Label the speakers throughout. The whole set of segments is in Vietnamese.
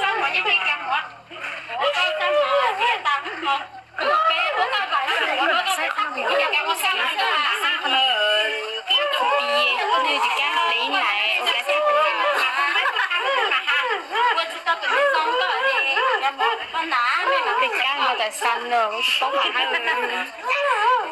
Speaker 1: xong rồi những cái cam quá cái cam mà cái tao không cái bữa tao phải nó bữa tao phải cái cam nó xong rồi là xong rồi cái tụ bì nó đi thì cam lấy lại cái cái quên chúng tao tự nhiên xong rồi thì cam con đá nên là cái cam mà tại xanh rồi cũng tốt mà hai người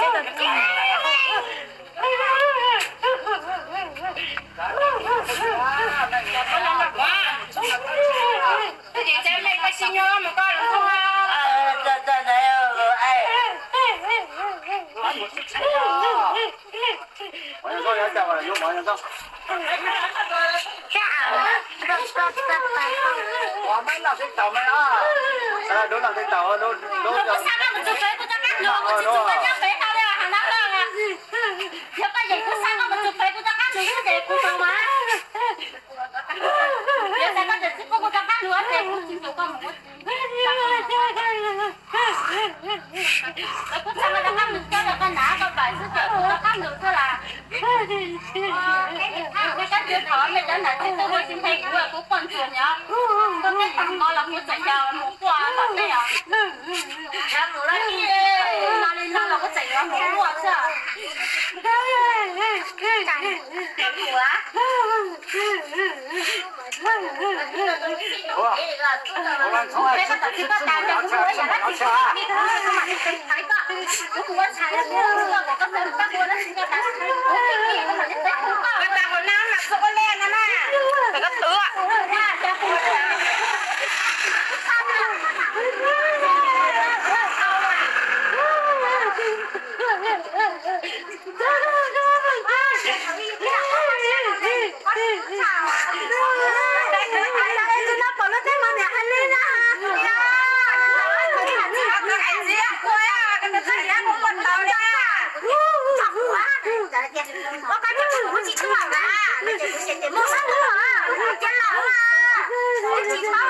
Speaker 1: sẽ được chinh chị xem đây có xin nhớ mà con được không
Speaker 2: à trời trời trời ơi
Speaker 3: mọi người coi chào rồi vô mọi người không Mấy nào cái tàu mấy đó à đúng là cái tàu? Đúng đúng rồi
Speaker 1: sao mà chụp phế của ta cắt nữa mà chụp phế cắt phế tao đây là hàng năm lần à. Nếu cái gì có sao mà chụp phế của ta cắt nữa gì của tao mà nếu sao có gì của ta cắt nữa thì cũng chịu được con một có sao mà ta cắt được cho là con đá con phải sức của ta cắt được thôi là chưa thở mình đến là cái tư vấn xin thay của của con chuột nhá con cái thằng con là một chạy giàu một quả thật đấy à làm một lần đi mà lên nó là có chạy giàu một quả chứ à cái quả
Speaker 3: Ủa, Ủa, bạn không ai
Speaker 1: cái
Speaker 3: thích
Speaker 1: cái
Speaker 3: thích
Speaker 1: cái
Speaker 3: thích
Speaker 1: cái
Speaker 3: áo
Speaker 1: cái
Speaker 3: cha,
Speaker 1: cái
Speaker 3: áo
Speaker 1: cái
Speaker 3: cha.
Speaker 1: cái cái cái của xài là mua mua của các bên 我感觉我几个了，我几个了，我几个。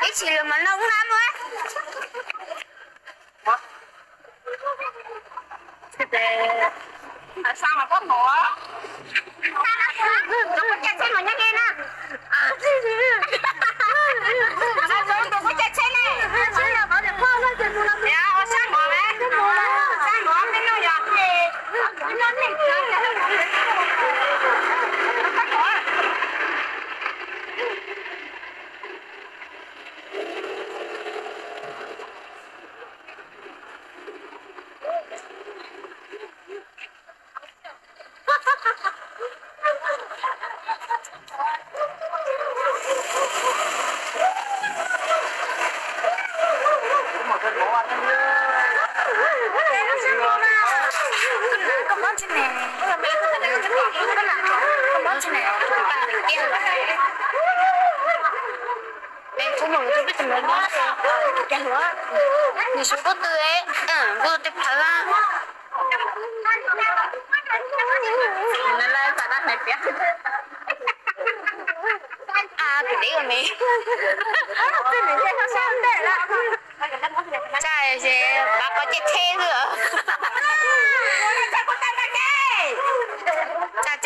Speaker 4: Cái gì mà lâu lắm á
Speaker 1: sao mà có mùa
Speaker 4: nó có chạy xe mà nhắc nghe nè
Speaker 1: sao rồi tôi có chạy xe này
Speaker 4: chứ là bảo được khoa lên trên mua lắm
Speaker 1: dạ ở sao mỏ đấy sao mỏ cái nó giọt gì nó này
Speaker 3: một cái mẫu ăn
Speaker 4: có món trên này có mẹ có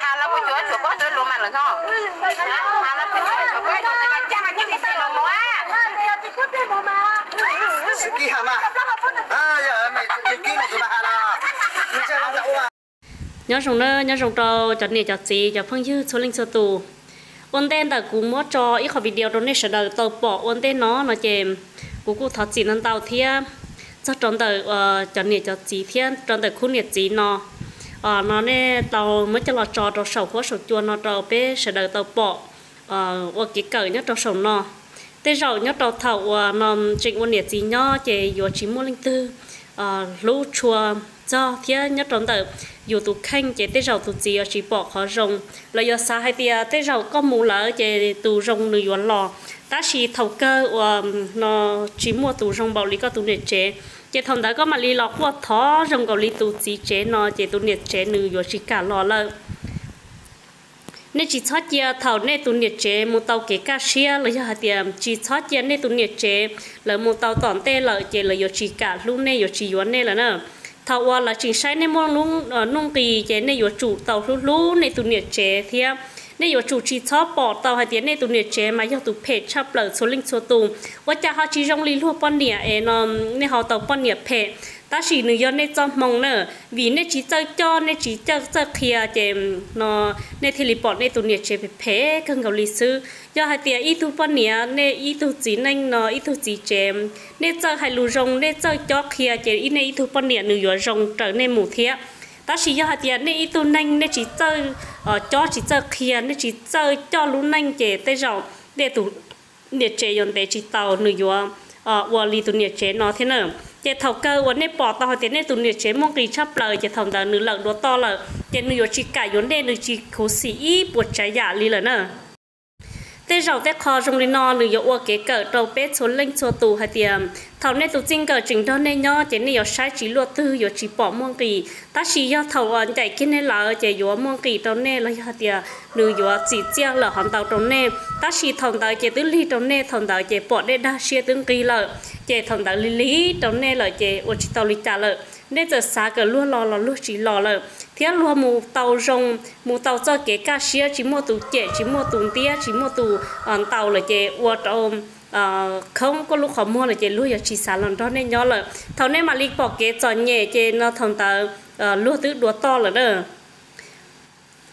Speaker 1: hà là cái chuột chuột có tới luôn mà là không hà là cái chuột chuột có tới cái chắc là những cái xe lồng quá
Speaker 3: hả mà. À giờ mày đi kia một cái là Mình chơi làm dậu à
Speaker 5: nhớ rồng nơ nhớ rồng trâu cho nè cho chị cho phong như số linh số tù. Ôn tên đã cú mua cho ít khỏi video đó nè sẽ đợi tàu bỏ ôn tên nó nó chèm cú cú thọ gì, nên tàu thia. Cho trong tờ ờ cho nhiệt cho chỉ thiên trong khu nhiệt gì nó ờ nó nè, tàu mới cho là trò trò sầu khó sầu chua nó trò bé sẽ đợi tàu bỏ. Ờ ở cái cờ nhất trò sầu nó. Tê rầu nhất trò thầu ờ nó chỉnh quân nhiệt gì nhỏ chè vừa chín mua linh tư. Ờ lũ chua cho thế nhất trong tàu dù tụ khanh chỉ tê rau tụ gì ở ờ, chỉ bỏ khó rồng. Là do xa hay tia tê rau có mù lỡ chỉ tụ rồng nửa lò. Ta chỉ thầu cơ và nó chỉ mua tụ rồng bảo lý có tụ nhiệt chế chị thằng đó có mà li lọ qua thó rồng cầu li tụ chỉ chế nó chị tụ nhiệt chế nữ yo chỉ cả lo lợ nên chỉ thoát chia thầu nên tụ nhiệt chế một tàu kế cả xia là giờ tiệm. Chỉ thoát chia nên tụ nhiệt chế là một tàu tỏn tê lợi chế là yo chỉ cả lúc nên yo chỉ yuan nên là nè thảo qua là chính sai nên mong lúc nông ờ, kỳ chế nên yếu chủ tàu lúc lúc nên tụ nhiệt chế thì nên yếu chủ chỉ cho bỏ tàu hay tiến nên tụ nhiệt chế mà yếu tụ phê chấp lở số linh số tù và cha họ chỉ trong lý luôn bọn nhiệt ấy nó, nên họ tàu bọn nhiệt phê ta chỉ nữ do nên cho mong nữa vì nên chỉ cho cho, nên chỉ cho cho kia chế nó, nên thì lì bỏ nên tụi nhiệt chế bị phê cần cầu lý sư do hai tiền ít thu bọn nhiệt nên ít thu chỉ nên nó ít thu chỉ chế nên cho hai lù rồng, nên cho cho kia chế ít nên ít thu bọn nhiệt nữ do rong trở nên mù thiệt ta chỉ do hai tiền nên ít thu nên nên chỉ cho ở cho chỉ cho kia nên chỉ cho cho lũ nên chế tới rồng để tụi nhiệt chế yon để chỉ tàu, nữ do ờ và lì tụ nhiệt chế nó thế nào chế thầu cơ vấn đề bỏ tao tiền này tụi nhiệt chế mong kỳ chấp lời. Chế thầu đó nữ lợn đua to là. Chế nữ chỉ cả vấn đề nữ chỉ cố sĩ, buộc trái giả li là nữa thế rau thế kho trong linh no, lừa yếu ua kế cỡ, đầu bếp số linh số tù hay tiệm thầu này tụ chính cỡ trình đó nên nhỏ chỉ nên yếu sai chỉ luật tư yếu chỉ bỏ mong kỳ. Ta chỉ yếu thầu anh chạy kia này là chỉ yếu mong kỳ trong này là hay tiệm lừa yếu chỉ chia là hòn tàu trong này ta chỉ thầu tàu chỉ tứ ly trong này thầu tàu chỉ bỏ để đa chia tương kỳ là chỉ thầu tàu lý lý trong này là chế ua chỉ tàu lý trả lợi nên giờ xa cái lúa lò lò lúa chỉ lò lợi thế lúa mù tàu rồng, mù tàu cho cái cá xía chỉ mua tủ chè chỉ mua tủ tía ờ, chỉ mua tủ tàu là chè ua trâu không, có lúc họ mua là chè giờ chỉ xả lần đó, nên nhớ là thầu nên mà đi bỏ cái trò nhẹ chè nó thằng tàu ờ, lúa tứ đua to là đó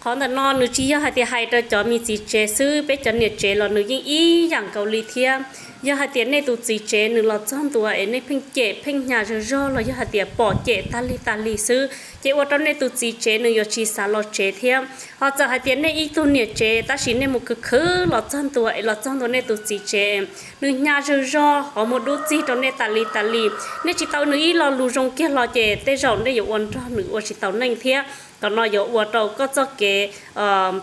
Speaker 5: khó là non nữ chỉ hai thì hai cho cho mi chỉ chế sư bé cho nhiệt chế là nữ những ý dạng cầu lý thiên giờ hai tiền này tụt chỉ chế nữ là trong tụ ấy này phanh chế phanh nhà rồi rồi là giờ hai tiền bỏ chế ta li ta li sư chế ở trong này tụt chỉ chế nữ giờ chỉ xả lo chế thêm họ giờ hai tiền này ít tụt nhiệt chế ta chỉ này một cực khứ là trong tụ ấy là trong tụ này tụt chỉ chế nữ nhà rồi rồi họ một đôi chỉ trong này ta li ta li nên chỉ tàu nữ ý là lù rong kia là chế tê rong đây giờ ôn cho nữ ở chỉ tàu này thế còn nó giờ ở đâu có cho cái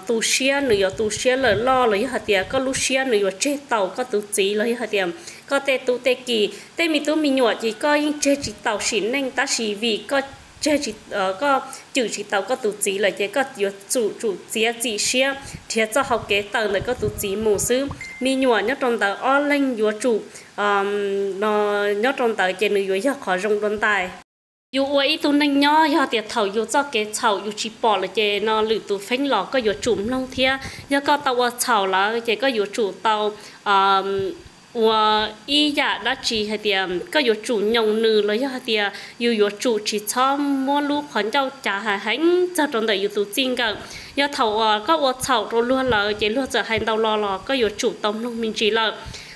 Speaker 5: tu xia nữa giờ tu xia là lo rồi hạt tiền có lu xia nữa giờ chế tàu có tu chỉ rồi hạt tiền có tê tu tê kỳ tê mi tu mi nhọ chỉ có những chế chỉ tàu xỉn nên ta xỉ vì có chế chỉ có chữ chỉ tàu có tu chỉ là chế có giờ chủ chủ chế chỉ xia thì cho học cái tàu này có tu chỉ mù sư mi nhọ nhất trong tàu online giờ chủ nó nhất trong tàu chế nữa giờ khó rong đơn tài dù ấy tu nâng nhó, do tiệt thầu dù cho cái thầu dù chỉ bỏ là chế nó lử tu phanh lò có dù chùm long thia do có tàu thầu là chế có dù chủ tàu và ý dạ đã chỉ hay tiệm có dù chủ nhông nư là do tiệm dù dù chủ chỉ cho mua lu khoản châu trả hà hánh cho trong đời dù tu chính cả do thầu ờ, có ô thầu rồi luôn là chế luôn giờ hành tàu lò lò có dù chủ tông nông minh chỉ là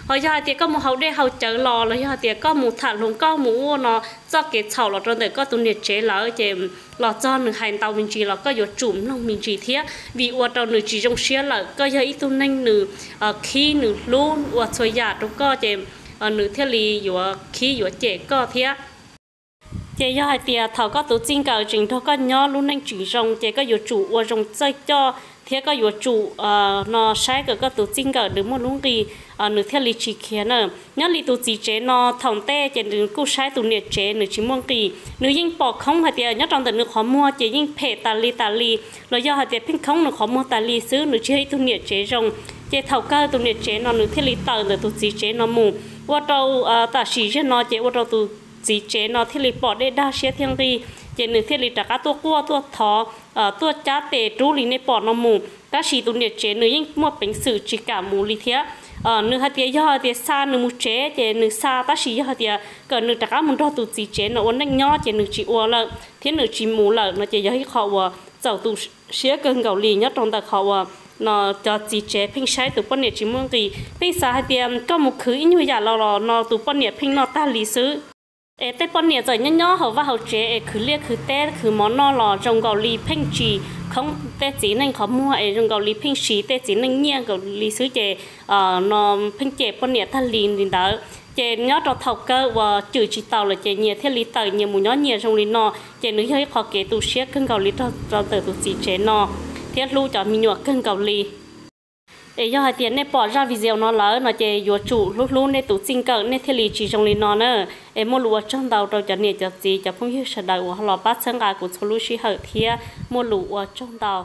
Speaker 5: họ giờ thì có một hậu đây hậu chờ lò rồi, giờ thì có một thằng luôn có mũ nó cho cái chảo lò trong đấy có tụi nhiệt chế là chế lò cho nửa hành tàu mình chỉ là có giờ chùm lòng mình chỉ thiết. Vì ở tàu nửa chỉ trong xe là có giờ ít tụi nhanh nửa ờ, khi nửa luôn ở chơi giả trong có chế ờ, nửa thiết lý ở khi ở chế có thiết. Chế do hai tia thầu có tổ chức cầu chính thôi có nhỏ luôn anh chỉ rong chế có giờ chủ ở trong chơi cho thế có yếu chủ ờ, nó sai cái các tổ chức cả đứng một lúc gì thì ờ, nửa theo lịch chỉ kia nữa nhất là tổ chức chế nó thằng tê chế đứng cố sai tổ nhiệt chế nửa chỉ mong kỳ nửa yên bỏ không hạt tiền nhất trong tận nửa khó mua chế yên phe tà li tà li. Nó do hay tiền pin không, nửa khó mua tà li xứ, nửa chế tổ nhiệt chế rồng. Chế thầu cơ tổ nhiệt chế nó nửa theo lịch tờ nửa tổ chức chế nó mù. Qua đầu ờ, tà sĩ chế nó chế qua đầu tổ chức chế nó theo lịch bỏ để đa xe thiên gì chế nửa theo lịch trả cả tổ cua tổ thọ ờ tua cha tê trú bỏ nó mù. Ta chỉ tụ nè chế nữ yên mua bánh sử chỉ cả mù lý thế ờ nữ hạt tía giờ tía xa chế chế nữ xa ta chỉ giờ tía cỡ nữ ta cá muốn đo tụ chế, nó uốn đánh nhỏ chế nữ chỉ uo lợ thế nữ chỉ mù lợ nó chế giờ khó uo dầu tụ xía cơn gạo lì nhất trong ta khó uo nó cho chị chế pin sai tụ bọn nè chỉ muốn kỳ. Pin sai tiệm có một thứ như vậy là nó tụ bọn nè pin nó ta lý xứ. นึจีมูละนะเจย่อให้เขาว่าเจ้าตุเสียเกินเกาหลีเนี่ยตรงแต่เขาว่า nó cho chỉ chế phim sai tụ bọn nhẹ chỉ muốn gì bây giờ hai tiệm có một khứ như vậy là nó nó tụ bọn nhẹ phim nó ta lý sư ê tây bọn nhẹ rồi nhỏ nhỏ hậu và hậu chế ê khứ liệt khứ té khứ món nó lò trong gạo lì phim chỉ không té chỉ nên khó mua ê trong gạo lì phim chỉ té chỉ nên nhẹ gạo lì sư chế ờ nó phim chế bọn nhẹ ta lì thì đó chế nhớ cho thầu cơ và trừ chỉ tàu là chế nhiều thiết lý tàu nhiều mù nhớ nhiều trong lý nó chế nữ hơi khó kế tu siết cân gạo lý cho cho từ tu chỉ chế nó thiết lưu cho mình nhọ cân gạo lý để cho hai tiền này bỏ ra video nó lỡ, nó chơi vô chủ, lúc lúc này tụ sinh cỡ, này thiết lý chỉ trong lý nó nữa em mua lúa trong đầu rồi cho nên cho gì cho phong hiếu sợ đầu họ lọ bắt sang gà của số lúa sĩ hở thia. Mua lúa trong đầu